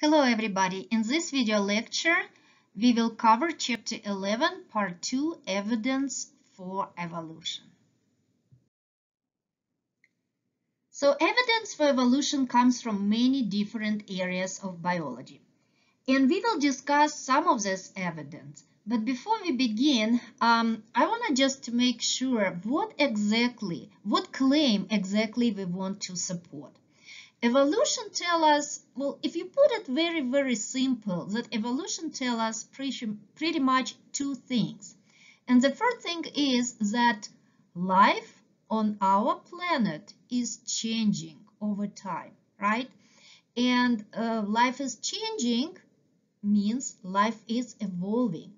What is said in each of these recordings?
Hello everybody, in this video lecture we will cover chapter 11 part 2 evidence for evolution. So evidence for evolution comes from many different areas of biology and we will discuss some of this evidence. But before we begin, um, I want to just make sure what exactly, what claim exactly we want to support. Evolution tell us, well, if you put it very, very simple, that evolution tell us pretty, pretty much two things. And the first thing is that life on our planet is changing over time, right? And uh, life is changing means life is evolving.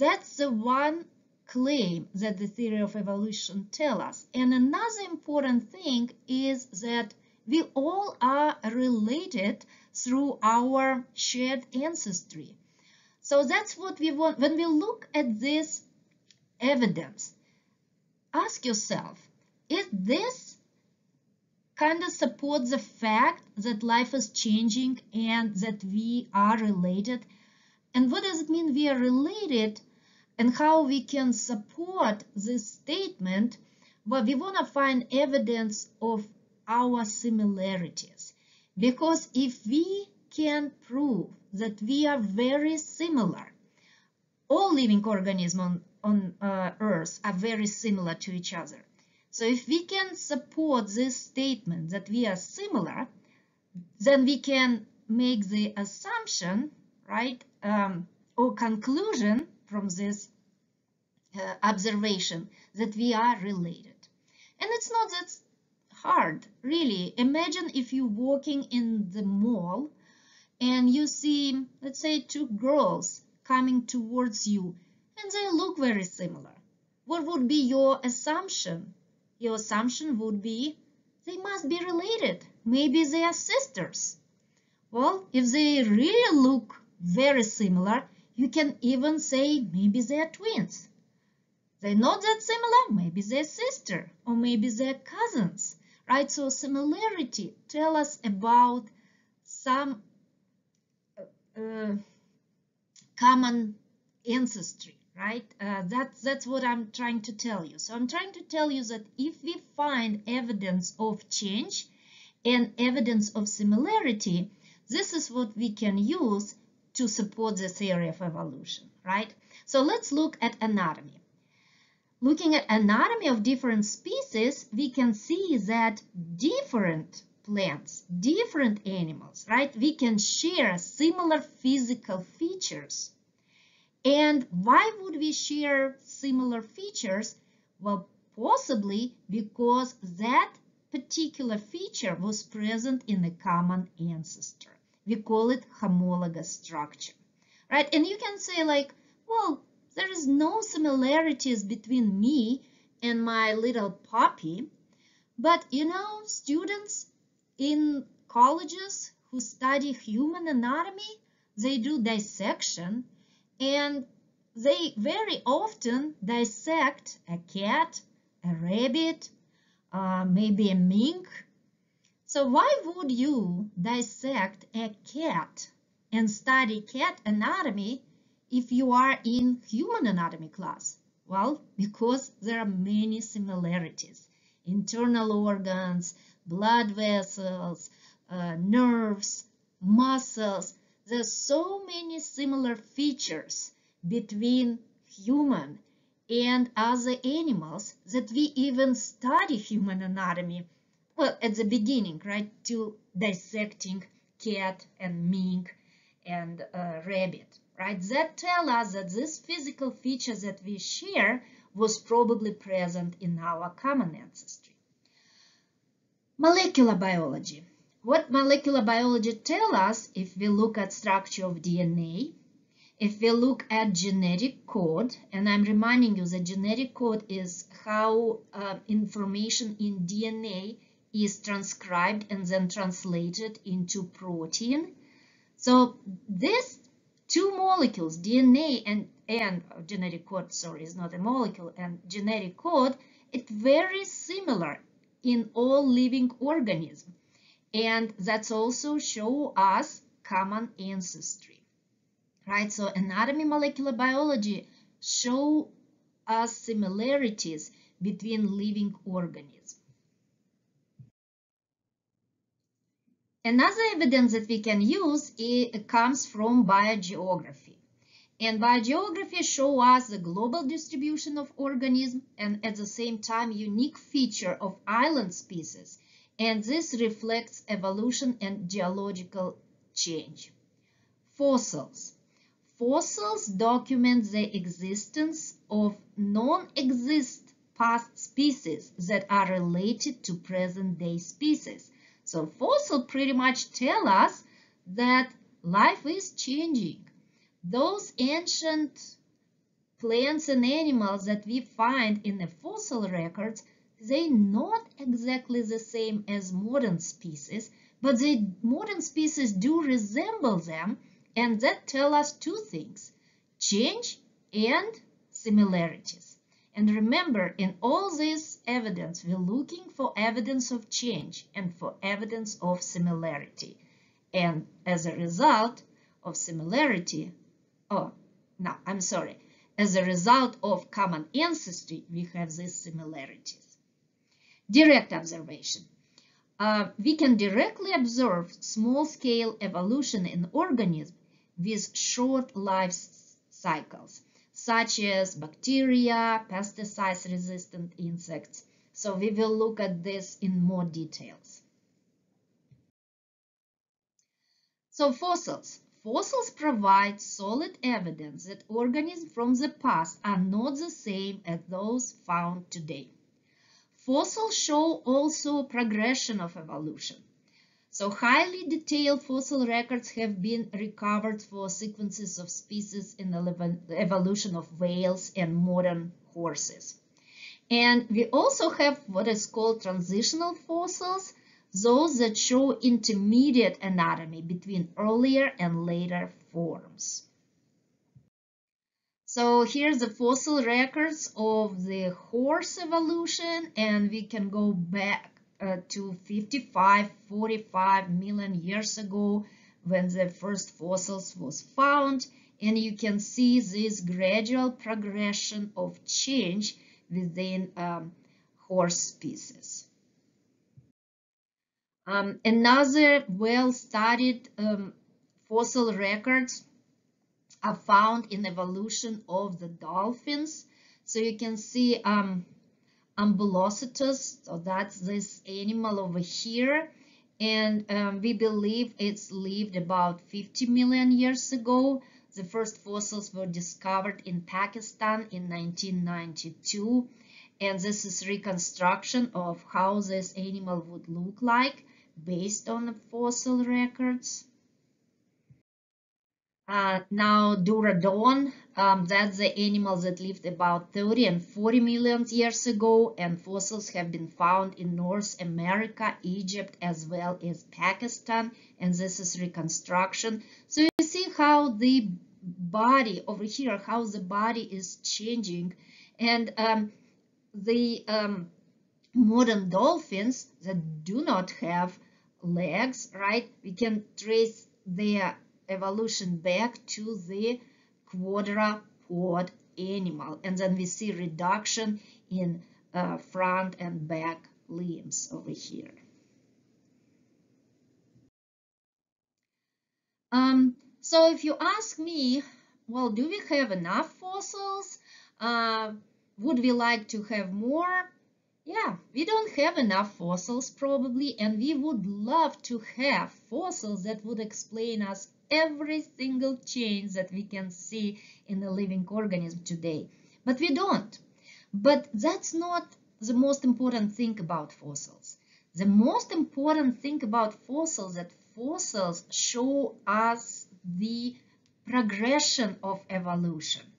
That's the one claim that the theory of evolution tell us. And another important thing is that we all are related through our shared ancestry. So that's what we want. When we look at this evidence, ask yourself, is this kind of support the fact that life is changing and that we are related? And what does it mean we are related and how we can support this statement? Well, we want to find evidence of our similarities. Because if we can prove that we are very similar, all living organisms on, on uh, Earth are very similar to each other. So if we can support this statement that we are similar, then we can make the assumption, right, um, or conclusion from this uh, observation that we are related. And it's not that hard, really. Imagine if you're walking in the mall and you see, let's say, two girls coming towards you and they look very similar. What would be your assumption? Your assumption would be they must be related. Maybe they are sisters. Well, if they really look very similar, you can even say maybe they are twins. They're not that similar, maybe they're sister or maybe they're cousins right? So similarity tell us about some uh, common ancestry, right? Uh, that's, that's what I'm trying to tell you. So I'm trying to tell you that if we find evidence of change and evidence of similarity, this is what we can use to support the theory of evolution, right? So let's look at anatomy. Looking at anatomy of different species, we can see that different plants, different animals, right? We can share similar physical features. And why would we share similar features? Well, possibly because that particular feature was present in the common ancestor. We call it homologous structure, right? And you can say like, well, there is no similarities between me and my little puppy. But you know, students in colleges who study human anatomy, they do dissection and they very often dissect a cat, a rabbit, uh, maybe a mink. So why would you dissect a cat and study cat anatomy if you are in human anatomy class? Well, because there are many similarities. Internal organs, blood vessels, uh, nerves, muscles. There's so many similar features between human and other animals that we even study human anatomy. Well, at the beginning, right, to dissecting cat and mink and uh, rabbit right? That tell us that this physical feature that we share was probably present in our common ancestry. Molecular biology. What molecular biology tell us if we look at structure of DNA, if we look at genetic code, and I'm reminding you that genetic code is how uh, information in DNA is transcribed and then translated into protein. So this two molecules, DNA and, and uh, genetic code, sorry, is not a molecule, and genetic code, it's very similar in all living organisms. And that's also show us common ancestry. Right, so anatomy molecular biology show us similarities between living organisms. Another evidence that we can use it comes from biogeography. And biogeography show us the global distribution of organisms and at the same time unique feature of island species. And this reflects evolution and geological change. Fossils. Fossils document the existence of non-exist past species that are related to present-day species. So fossils pretty much tell us that life is changing. Those ancient plants and animals that we find in the fossil records, they're not exactly the same as modern species, but the modern species do resemble them, and that tell us two things, change and similarities. And remember, in all this evidence, we're looking for evidence of change and for evidence of similarity. And as a result of similarity, oh, no, I'm sorry, as a result of common ancestry, we have these similarities. Direct observation. Uh, we can directly observe small-scale evolution in organisms with short life cycles such as bacteria, pesticide-resistant insects. So we will look at this in more details. So fossils. Fossils provide solid evidence that organisms from the past are not the same as those found today. Fossils show also progression of evolution. So highly detailed fossil records have been recovered for sequences of species in the evolution of whales and modern horses. And we also have what is called transitional fossils, those that show intermediate anatomy between earlier and later forms. So here's the fossil records of the horse evolution and we can go back uh, to 55, 45 million years ago when the first fossils was found and you can see this gradual progression of change within um, horse species. Um, another well-studied um, fossil records are found in evolution of the dolphins. So you can see um, Ambulocetus, so that's this animal over here. And um, we believe it's lived about 50 million years ago. The first fossils were discovered in Pakistan in 1992. And this is reconstruction of how this animal would look like based on the fossil records. Uh, now, Dorudon, um, that's the animal that lived about 30 and 40 million years ago, and fossils have been found in North America, Egypt, as well as Pakistan, and this is reconstruction. So you see how the body over here, how the body is changing, and um, the um, modern dolphins that do not have legs, right? We can trace their evolution back to the quadruped animal. And then we see reduction in uh, front and back limbs over here. Um, so if you ask me, well, do we have enough fossils? Uh, would we like to have more? Yeah, we don't have enough fossils probably, and we would love to have fossils that would explain us every single change that we can see in a living organism today. But we don't. But that's not the most important thing about fossils. The most important thing about fossils that fossils show us the progression of evolution.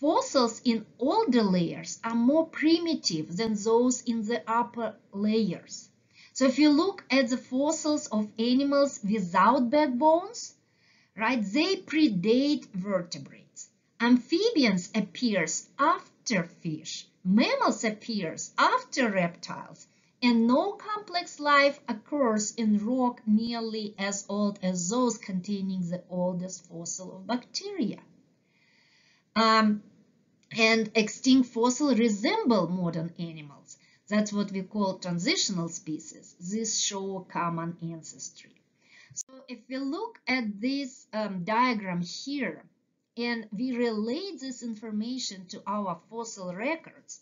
Fossils in older layers are more primitive than those in the upper layers. So if you look at the fossils of animals without backbones, right? They predate vertebrates. Amphibians appears after fish. Mammals appears after reptiles. and no complex life occurs in rock nearly as old as those containing the oldest fossil of bacteria. Um, and extinct fossils resemble modern animals. That's what we call transitional species. These show common ancestry. So if we look at this um, diagram here, and we relate this information to our fossil records,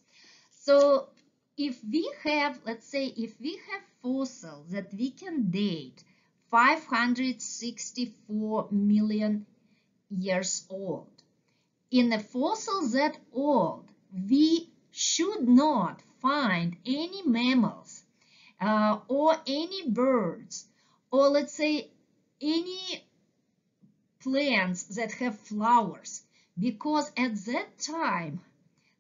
so if we have, let's say, if we have fossils that we can date 564 million years old, in a fossil that old, we should not find any mammals uh, or any birds or let's say any plants that have flowers because at that time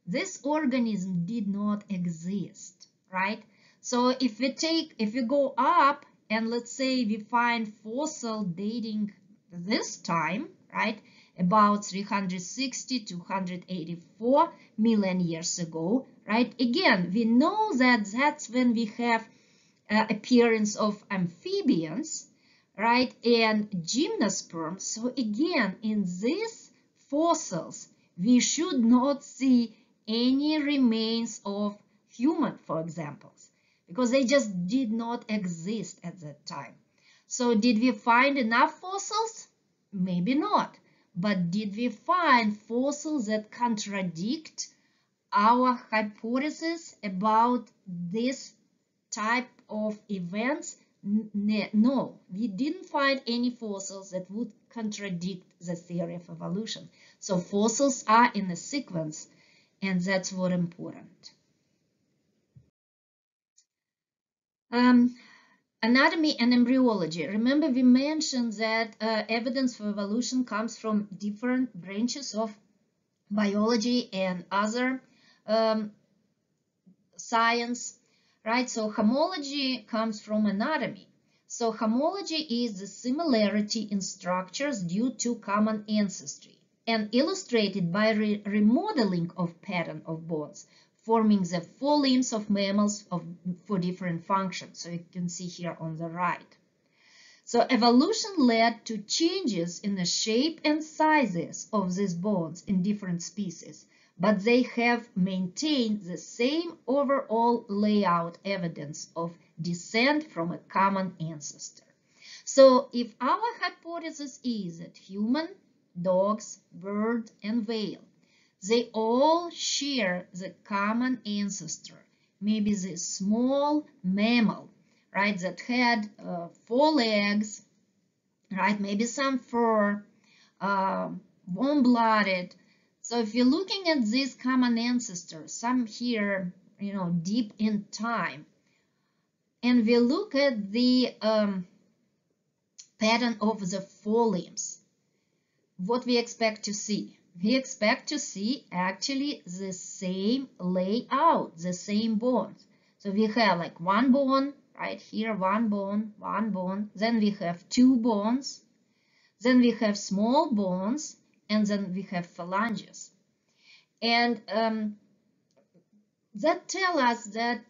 this organism did not exist, right? So if we take, if we go up and let's say we find fossil dating this time, right, about 360 to 184 million years ago, right? Again, we know that that's when we have uh, appearance of amphibians, right, and gymnosperms. So again, in these fossils, we should not see any remains of human, for example, because they just did not exist at that time. So did we find enough fossils? Maybe not. But did we find fossils that contradict our hypothesis about this type of events? No, we didn't find any fossils that would contradict the theory of evolution. So fossils are in a sequence and that's what important. Um, anatomy and embryology. Remember we mentioned that uh, evidence for evolution comes from different branches of biology and other um, science, right? So homology comes from anatomy. So homology is the similarity in structures due to common ancestry and illustrated by re remodeling of pattern of bones, forming the four limbs of mammals of, for different functions. So you can see here on the right. So evolution led to changes in the shape and sizes of these bones in different species, but they have maintained the same overall layout evidence of descent from a common ancestor. So if our hypothesis is that human dogs, bird, and whale. They all share the common ancestor, maybe the small mammal, right, that had uh, four legs, right, maybe some fur, uh, warm-blooded. So if you're looking at these common ancestors, some here, you know, deep in time, and we look at the um, pattern of the forelimbs, what we expect to see? We expect to see actually the same layout, the same bones. So we have like one bone, right here, one bone, one bone. Then we have two bones. Then we have small bones, and then we have phalanges. And um, that tell us that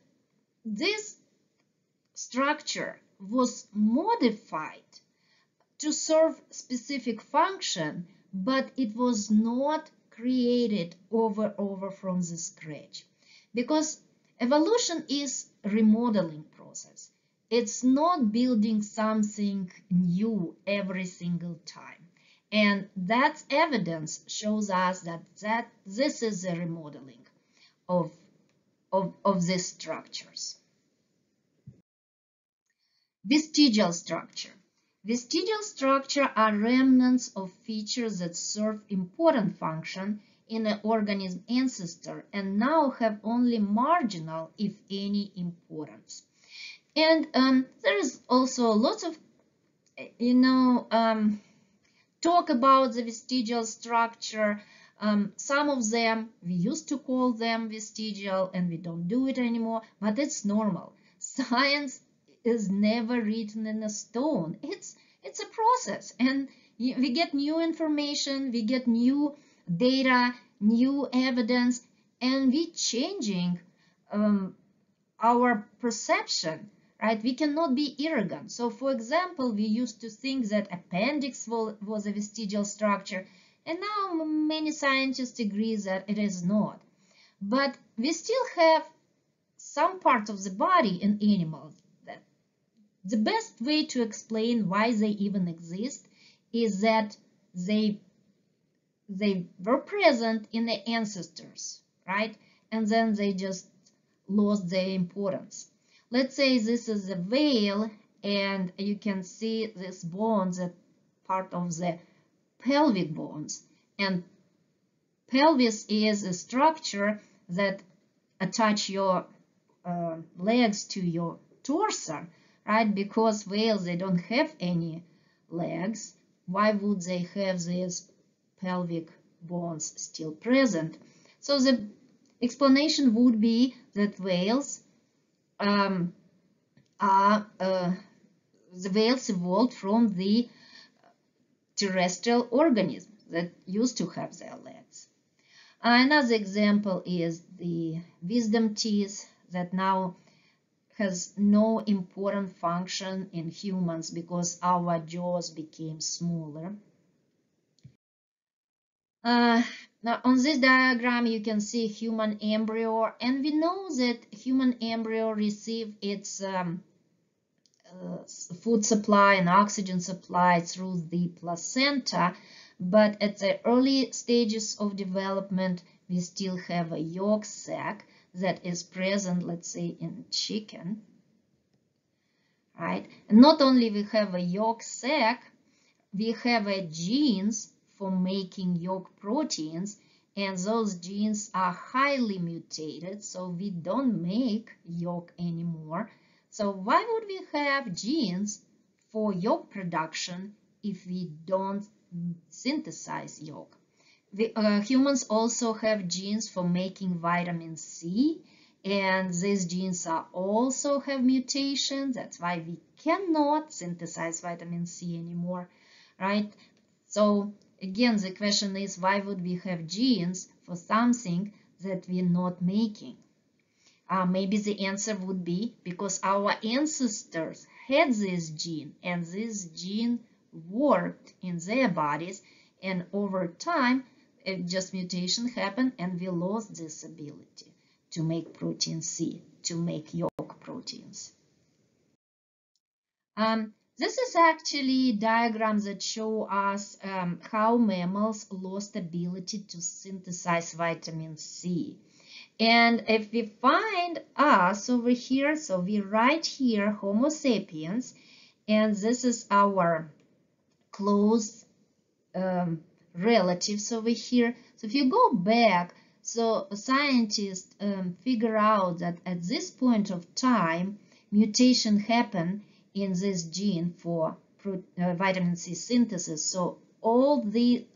this structure was modified to serve specific function, but it was not created over over from the scratch. Because evolution is remodeling process. It's not building something new every single time. And that evidence shows us that that this is a remodeling of of, of these structures. Vestigial structure Vestigial structure are remnants of features that serve important function in an organism ancestor and now have only marginal, if any, importance. And um, there is also lots of, you know, um, talk about the vestigial structure. Um, some of them, we used to call them vestigial and we don't do it anymore, but it's normal. Science is never written in a stone. It's it's a process and we get new information, we get new data, new evidence, and we changing um, our perception, right? We cannot be arrogant. So, for example, we used to think that appendix was a vestigial structure, and now many scientists agree that it is not. But we still have some parts of the body in animals the best way to explain why they even exist is that they they were present in the ancestors, right? And then they just lost their importance. Let's say this is a whale and you can see this bones, that part of the pelvic bones. And pelvis is a structure that attach your uh, legs to your torso, right? Because whales, they don't have any legs. Why would they have these pelvic bones still present? So the explanation would be that whales um, are uh, the whales evolved from the terrestrial organisms that used to have their legs. Another example is the wisdom teeth that now has no important function in humans because our jaws became smaller. Uh, now on this diagram you can see human embryo and we know that human embryo receive its um, uh, food supply and oxygen supply through the placenta but at the early stages of development we still have a yolk sac that is present, let's say, in chicken, right? And not only we have a yolk sac, we have a genes for making yolk proteins, and those genes are highly mutated, so we don't make yolk anymore. So why would we have genes for yolk production if we don't synthesize yolk? The, uh, humans also have genes for making vitamin C, and these genes are also have mutations. That's why we cannot synthesize vitamin C anymore, right? So again, the question is, why would we have genes for something that we're not making? Uh, maybe the answer would be because our ancestors had this gene and this gene worked in their bodies and over time just mutation happened and we lost this ability to make protein C, to make yolk proteins. Um, this is actually diagrams that show us um, how mammals lost ability to synthesize vitamin C. And if we find us over here, so we write here Homo sapiens, and this is our close um, relatives over here. So if you go back, so scientists um, figure out that at this point of time, mutation happened in this gene for uh, vitamin C synthesis. So all the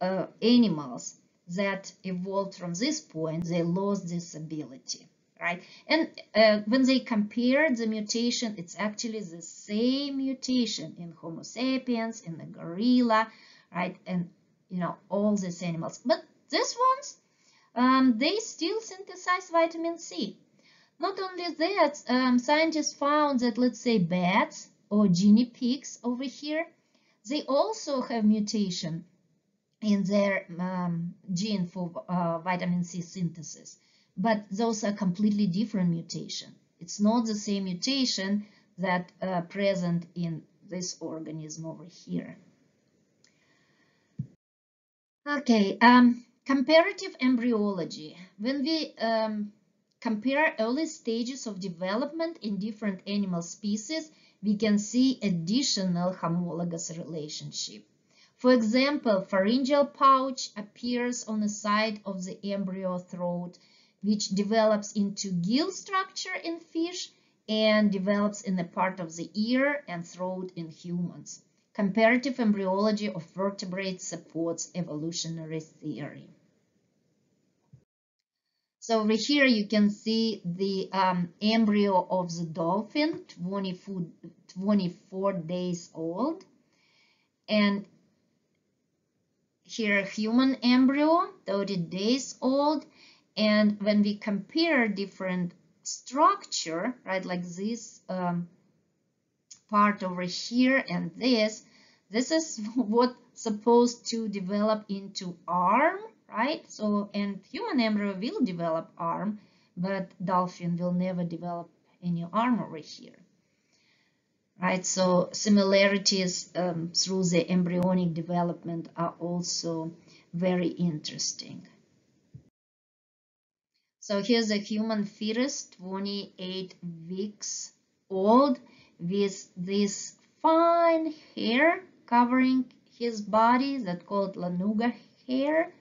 uh, animals that evolved from this point, they lost this ability, right? And uh, when they compared the mutation, it's actually the same mutation in Homo sapiens, in the gorilla, right? And, you know, all these animals. But these ones, um, they still synthesize vitamin C. Not only that, um, scientists found that, let's say, bats or guinea pigs over here, they also have mutation in their um, gene for uh, vitamin C synthesis. But those are completely different mutation. It's not the same mutation that uh, present in this organism over here. Okay, um, comparative embryology. When we um, compare early stages of development in different animal species, we can see additional homologous relationship. For example, pharyngeal pouch appears on the side of the embryo throat, which develops into gill structure in fish and develops in a part of the ear and throat in humans. Comparative embryology of vertebrates supports evolutionary theory. So over here you can see the um, embryo of the dolphin, 24, 24 days old. And here a human embryo, 30 days old. And when we compare different structure, right, like this um, part over here and this, this is what supposed to develop into arm, right? So, and human embryo will develop arm, but dolphin will never develop any arm over here. Right, so similarities um, through the embryonic development are also very interesting. So here's a human fetus, 28 weeks old, with this fine hair covering his body that called lanugo hair,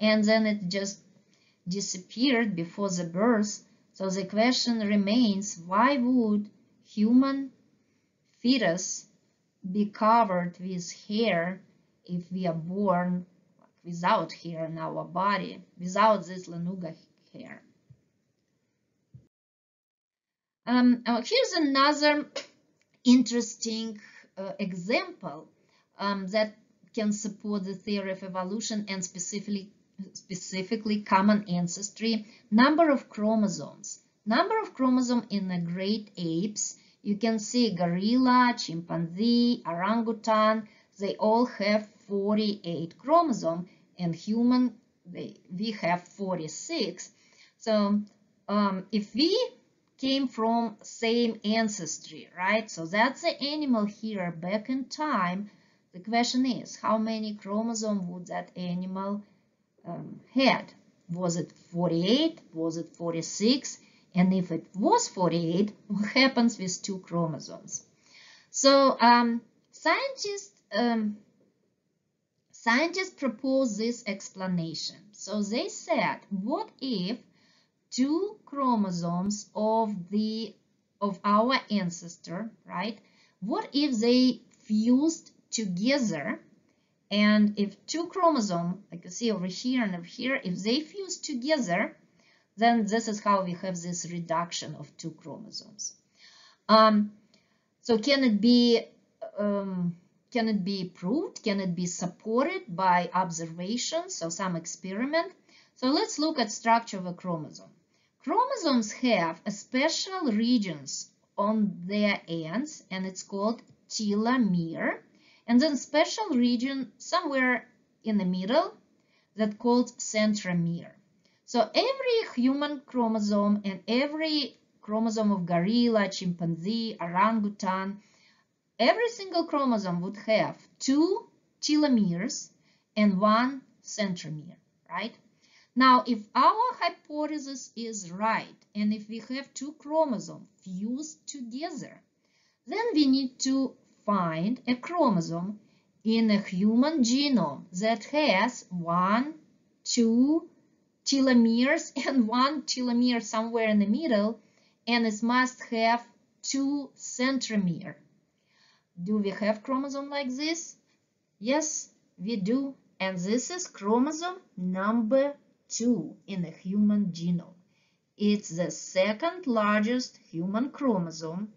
and then it just disappeared before the birth. So the question remains, why would human fetus be covered with hair if we are born without hair in our body, without this lanugo hair? Um, uh, here's another interesting uh, example um, that can support the theory of evolution and specifically specifically common ancestry, number of chromosomes. Number of chromosomes in the great apes, you can see gorilla, chimpanzee, orangutan, they all have 48 chromosomes and human, they, we have 46. So um, if we came from same ancestry, right? So that's the animal here back in time. The question is, how many chromosomes would that animal um, had? Was it 48? Was it 46? And if it was 48, what happens with two chromosomes? So um, scientists um, scientists propose this explanation. So they said, what if two chromosomes of the of our ancestor, right? What if they fused together and if two chromosomes, like you see over here and over here, if they fuse together, then this is how we have this reduction of two chromosomes. Um, so can it be um, can it be proved? Can it be supported by observations or some experiment? So let's look at structure of a chromosome. Chromosomes have a special regions on their ends and it's called telomere and then special region somewhere in the middle that called centromere. So every human chromosome and every chromosome of gorilla, chimpanzee, orangutan, every single chromosome would have two telomeres and one centromere, right? Now, if our hypothesis is right, and if we have two chromosomes fused together, then we need to find a chromosome in a human genome that has one, two telomeres and one telomere somewhere in the middle, and it must have two centromere. Do we have chromosome like this? Yes, we do. And this is chromosome number two in the human genome. It's the second largest human chromosome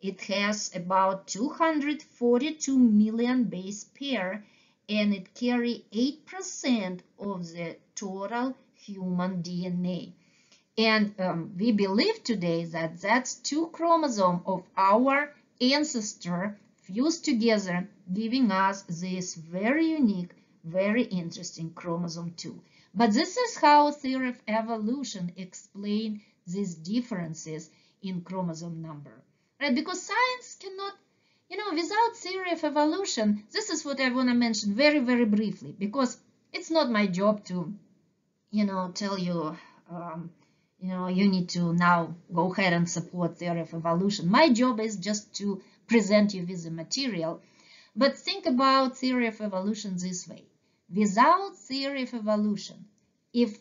it has about 242 million base pair and it carries 8% of the total human DNA. And um, we believe today that that's two chromosomes of our ancestor fused together, giving us this very unique, very interesting chromosome 2. But this is how theory of evolution explain these differences in chromosome number right? Because science cannot, you know, without theory of evolution, this is what I want to mention very, very briefly, because it's not my job to, you know, tell you, um, you know, you need to now go ahead and support theory of evolution. My job is just to present you with the material. But think about theory of evolution this way. Without theory of evolution, if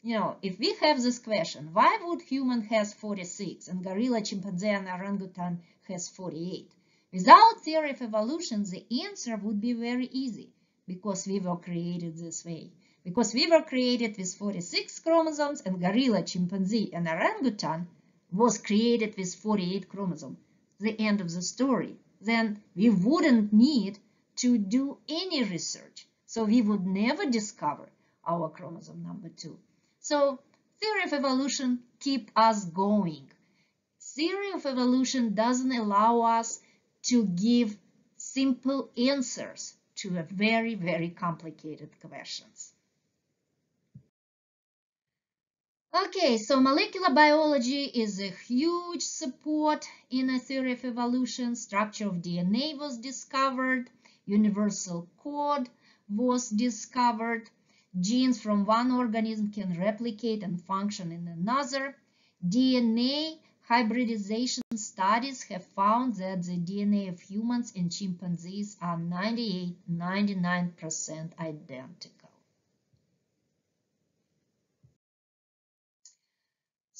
you know, if we have this question, why would human has 46 and gorilla, chimpanzee, and orangutan has 48? Without theory of evolution, the answer would be very easy because we were created this way. Because we were created with 46 chromosomes and gorilla, chimpanzee, and orangutan was created with 48 chromosomes. The end of the story. Then we wouldn't need to do any research. So we would never discover our chromosome number two. So theory of evolution keep us going. theory of evolution doesn't allow us to give simple answers to a very, very complicated questions. Okay, so molecular biology is a huge support in a theory of evolution. Structure of DNA was discovered, universal code was discovered, genes from one organism can replicate and function in another. DNA hybridization studies have found that the DNA of humans and chimpanzees are 98-99% identical.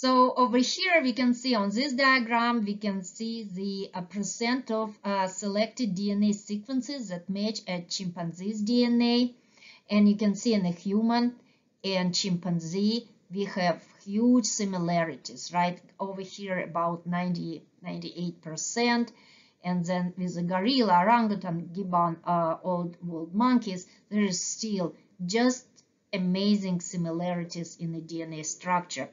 So over here we can see on this diagram we can see the uh, percent of uh, selected DNA sequences that match a chimpanzee's DNA and you can see in a human and chimpanzee we have huge similarities right? Over here about 90 98 percent. And then with the gorilla orangutan gibbon uh, old world monkeys there is still just amazing similarities in the DNA structure.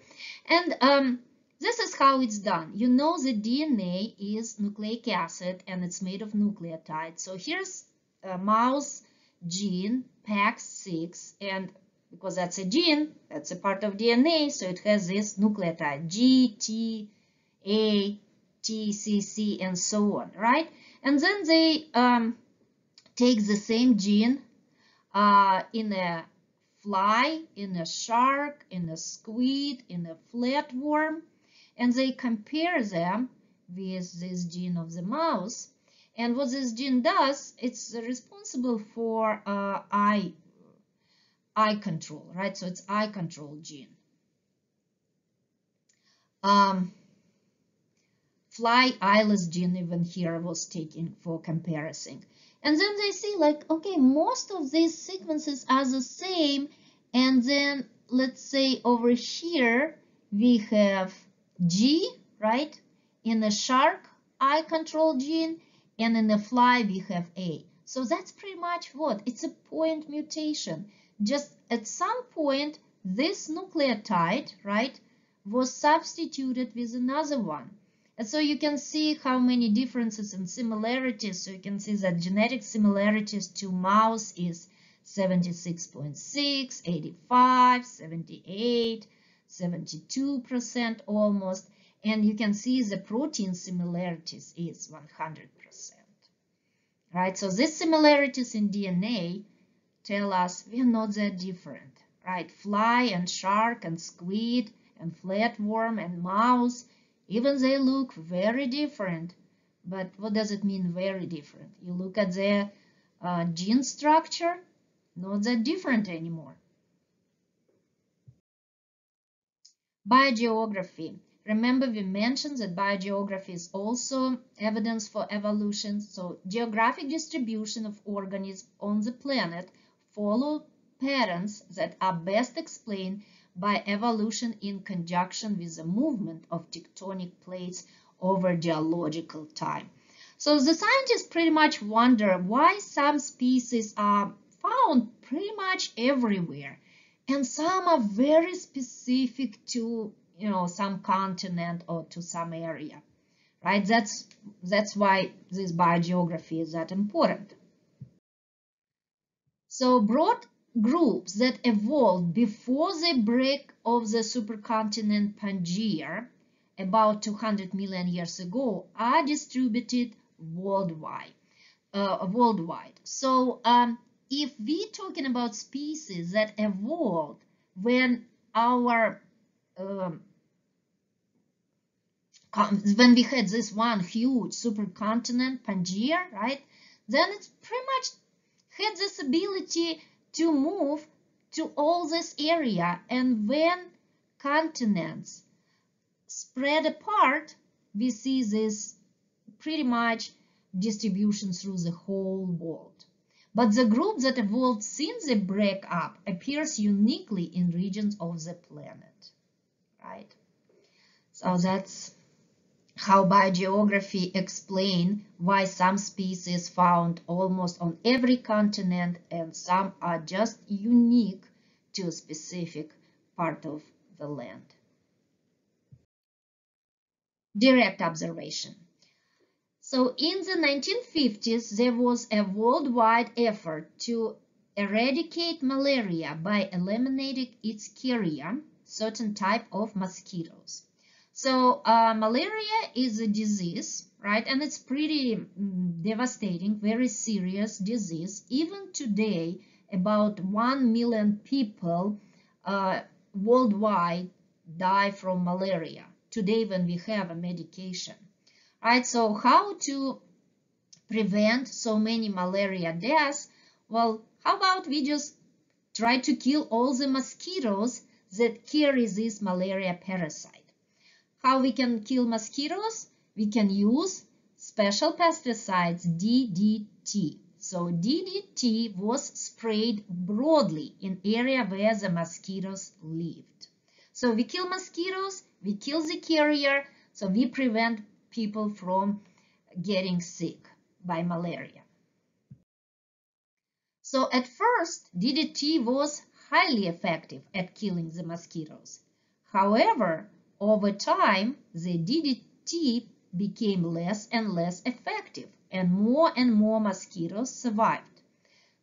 And um, this is how it's done. You know the DNA is nucleic acid and it's made of nucleotides. So here's a mouse gene, PAX6, and because that's a gene, that's a part of DNA, so it has this nucleotide G, T, A, T, C, C, and so on, right? And then they um, take the same gene uh, in a fly, in a shark, in a squid, in a flatworm, and they compare them with this gene of the mouse. And what this gene does, it's responsible for uh, eye, eye control, right? So it's eye control gene. Um, fly eyeless gene even here was taken for comparison. And then they see like, okay, most of these sequences are the same. And then let's say over here, we have G, right? In the shark, eye control gene, and in the fly, we have A. So that's pretty much what? It's a point mutation. Just at some point, this nucleotide, right, was substituted with another one. And so you can see how many differences and similarities. So you can see that genetic similarities to mouse is 76.6, 85, 78, 72% almost. And you can see the protein similarities is 100%. Right, so these similarities in DNA tell us we're not that different. Right, fly and shark and squid and flatworm and mouse even they look very different. But what does it mean very different? You look at their uh, gene structure, not that different anymore. Biogeography. Remember we mentioned that biogeography is also evidence for evolution. So geographic distribution of organisms on the planet follow patterns that are best explained by evolution in conjunction with the movement of tectonic plates over geological time. So the scientists pretty much wonder why some species are found pretty much everywhere and some are very specific to you know some continent or to some area right that's that's why this biogeography is that important so broad groups that evolved before the break of the supercontinent Pangaea about 200 million years ago are distributed worldwide. Uh, worldwide. So um, if we're talking about species that evolved when our um, when we had this one huge supercontinent Pangaea, right? Then it's pretty much had this ability to move to all this area and when continents spread apart we see this pretty much distribution through the whole world. But the group that evolved since the breakup appears uniquely in regions of the planet right? So that's how biogeography explain why some species found almost on every continent and some are just unique to a specific part of the land. direct observation. So in the 1950s, there was a worldwide effort to eradicate malaria by eliminating its carrier, certain type of mosquitoes. So uh, malaria is a disease, right? And it's pretty mm, devastating, very serious disease. Even today, about 1 million people uh, worldwide die from malaria today when we have a medication right so how to prevent so many malaria deaths well how about we just try to kill all the mosquitoes that carry this malaria parasite how we can kill mosquitoes we can use special pesticides DDT so DDT was sprayed broadly in area where the mosquitoes lived. So we kill mosquitoes, we kill the carrier, so we prevent people from getting sick by malaria. So at first, DDT was highly effective at killing the mosquitoes. However, over time, the DDT became less and less effective and more and more mosquitoes survived.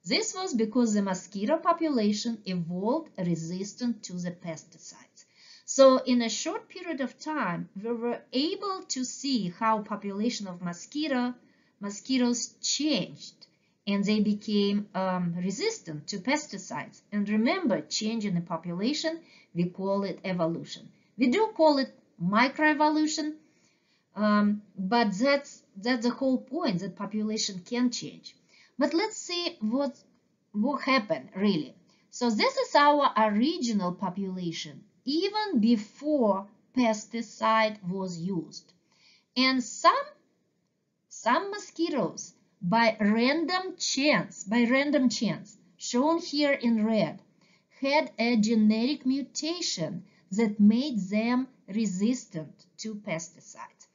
This was because the mosquito population evolved resistant to the pesticides. So in a short period of time, we were able to see how population of mosquito, mosquitoes changed and they became um, resistant to pesticides. And remember, change in the population, we call it evolution. We do call it microevolution, um, but that's that's the whole point that population can change. But let's see what what happened really. So this is our original population even before pesticide was used. And some some mosquitoes by random chance, by random chance, shown here in red, had a genetic mutation that made them resistant to pesticides.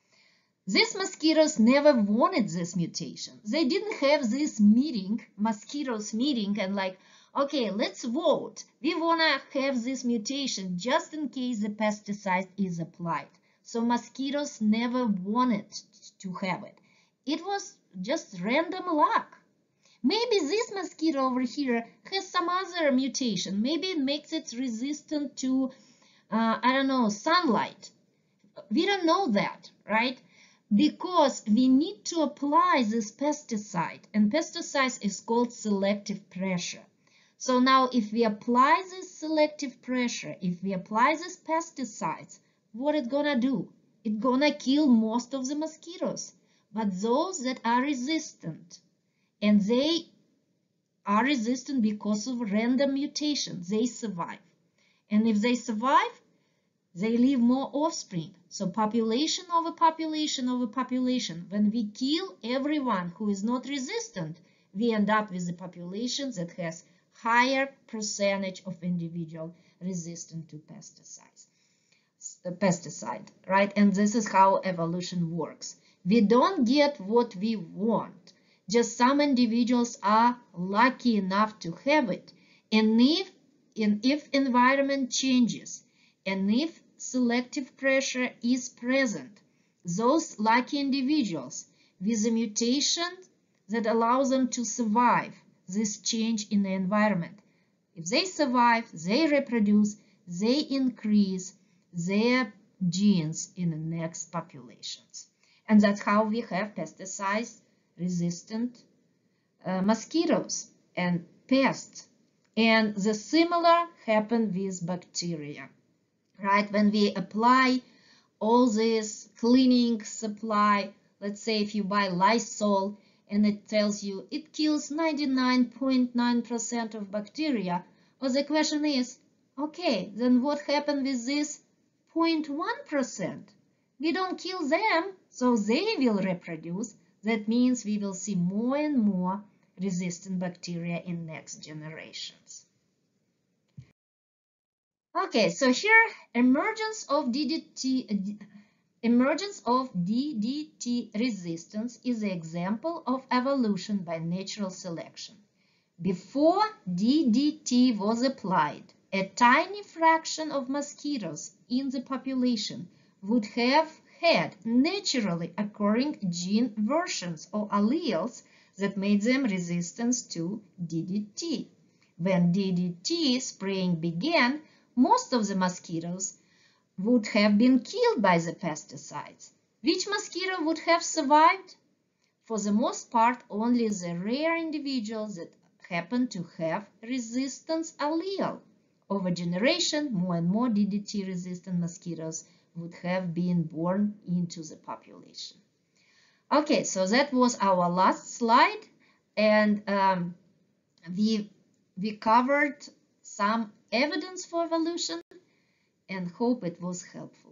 These mosquitoes never wanted this mutation. They didn't have this meeting, mosquitoes meeting, and like, okay, let's vote. We want to have this mutation just in case the pesticide is applied. So mosquitoes never wanted to have it. It was just random luck. Maybe this mosquito over here has some other mutation. Maybe it makes it resistant to, uh, I don't know, sunlight. We don't know that, right? because we need to apply this pesticide and pesticide is called selective pressure. So now if we apply this selective pressure, if we apply this pesticides, what it gonna do? It gonna kill most of the mosquitoes, but those that are resistant and they are resistant because of random mutation, they survive. And if they survive, they leave more offspring. So population over population over population. When we kill everyone who is not resistant, we end up with a population that has higher percentage of individual resistant to pesticides. Uh, pesticide, right? And this is how evolution works. We don't get what we want. Just some individuals are lucky enough to have it. And if, and if environment changes, and if selective pressure is present. Those lucky individuals with a mutation that allows them to survive this change in the environment. If they survive, they reproduce, they increase their genes in the next populations. And that's how we have pesticide resistant uh, mosquitoes and pests. And the similar happen with bacteria right? When we apply all this cleaning supply, let's say if you buy Lysol and it tells you it kills 99.9% of bacteria, well, the question is, okay, then what happened with this 0.1%? We don't kill them, so they will reproduce. That means we will see more and more resistant bacteria in next generations. Okay, so here emergence of DDT emergence of DDT resistance is an example of evolution by natural selection. Before DDT was applied, a tiny fraction of mosquitoes in the population would have had naturally occurring gene versions or alleles that made them resistant to DDT. When DDT spraying began, most of the mosquitoes would have been killed by the pesticides. Which mosquito would have survived? For the most part, only the rare individuals that happen to have resistance allele. Over generation, more and more DDT-resistant mosquitoes would have been born into the population. Okay, so that was our last slide, and um, we we covered some evidence for evolution and hope it was helpful.